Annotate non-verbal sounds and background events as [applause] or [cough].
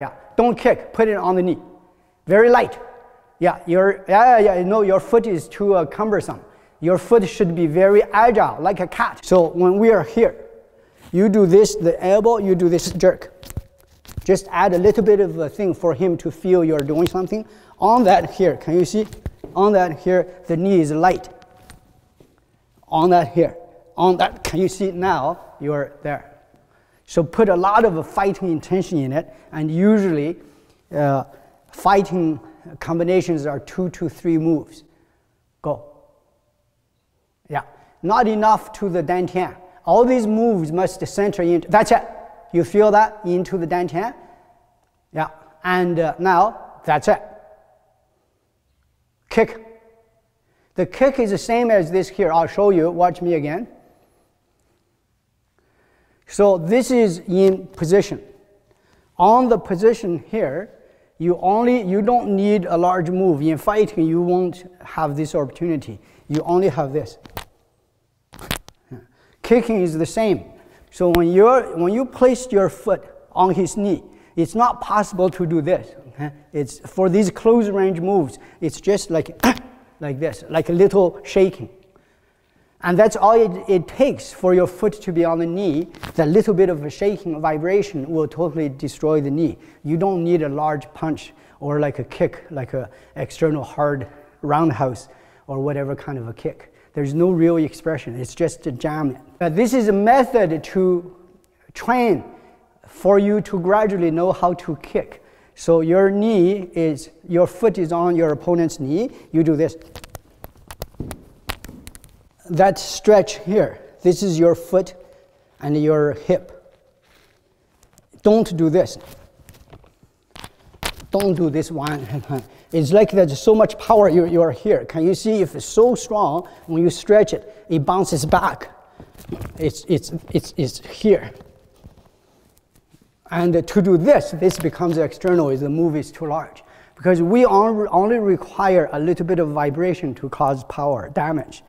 Yeah, don't kick. Put it on the knee. Very light. Yeah, your yeah yeah. No, your foot is too uh, cumbersome. Your foot should be very agile, like a cat. So when we are here, you do this, the elbow. You do this jerk. Just add a little bit of a thing for him to feel you're doing something. On that here, can you see? On that here, the knee is light. On that here, on that, can you see now? You're there. So put a lot of fighting intention in it, and usually uh, fighting combinations are two to three moves. Go. Yeah, not enough to the dantian. All these moves must center into, that's it. You feel that into the dantian? Yeah, and uh, now that's it. Kick. The kick is the same as this here. I'll show you. Watch me again. So this is in position. On the position here, you only you don't need a large move. In fighting, you won't have this opportunity. You only have this. Kicking is the same. So when you're when you place your foot on his knee, it's not possible to do this. Okay? It's for these close range moves. It's just like [coughs] like this, like a little shaking. And that's all it, it, takes for your foot to be on the knee. That little bit of a shaking vibration will totally destroy the knee. You don't need a large punch or like a kick, like a external hard roundhouse or whatever kind of a kick. There's no real expression. It's just a jam. But this is a method to train for you to gradually know how to kick. So your knee is, your foot is on your opponent's knee. You do this that stretch here, this is your foot and your hip. Don't do this. Don't do this one. [laughs] It's like there's so much power you, you are here. Can you see if it's so strong, when you stretch it, it bounces back. It's, it's, it's, it's here. And to do this, this becomes external if the move is too large. Because we only require a little bit of vibration to cause power damage.